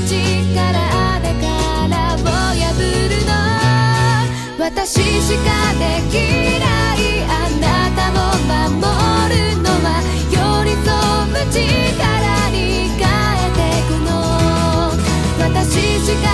力でを破るの私しかできないあなたを守るのは寄り添う力に変えてくの。私しか